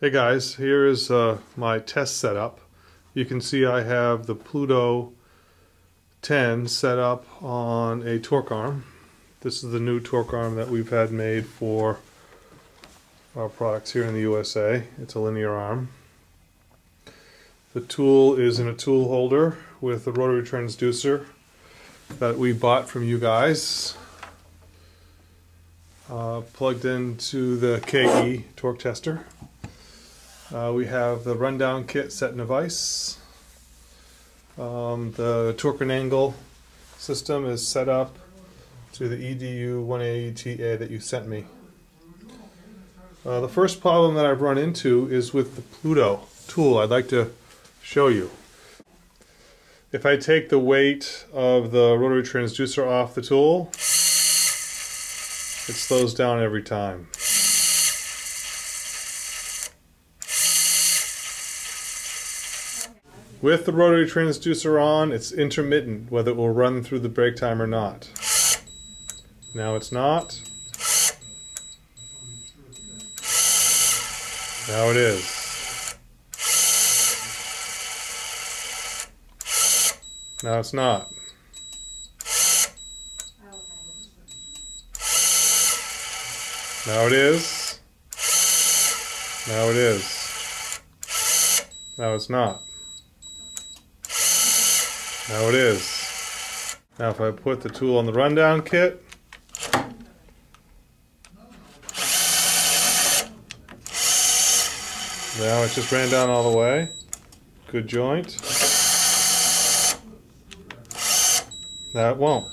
Hey guys, here is uh, my test setup. You can see I have the Pluto 10 set up on a torque arm. This is the new torque arm that we've had made for our products here in the USA. It's a linear arm. The tool is in a tool holder with a rotary transducer that we bought from you guys. Uh, plugged into the KE torque tester. Uh, we have the rundown kit set in a vise. Um, the torque and angle system is set up to the EDU 1AETA that you sent me. Uh, the first problem that I've run into is with the Pluto tool. I'd like to show you. If I take the weight of the rotary transducer off the tool, it slows down every time. With the rotary transducer on, it's intermittent whether it will run through the break time or not. Now it's not. Now it is. Now it's not. Now it is. Now it is. Now it's not. Now it is. Now if I put the tool on the rundown kit, now it just ran down all the way. Good joint. That won't.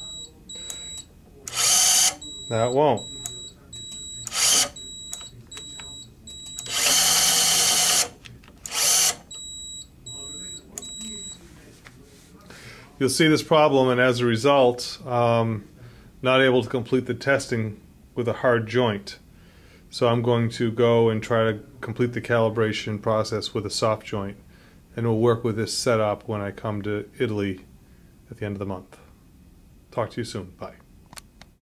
That won't. You'll see this problem and as a result um, not able to complete the testing with a hard joint so I'm going to go and try to complete the calibration process with a soft joint and we'll work with this setup when I come to Italy at the end of the month. Talk to you soon. Bye.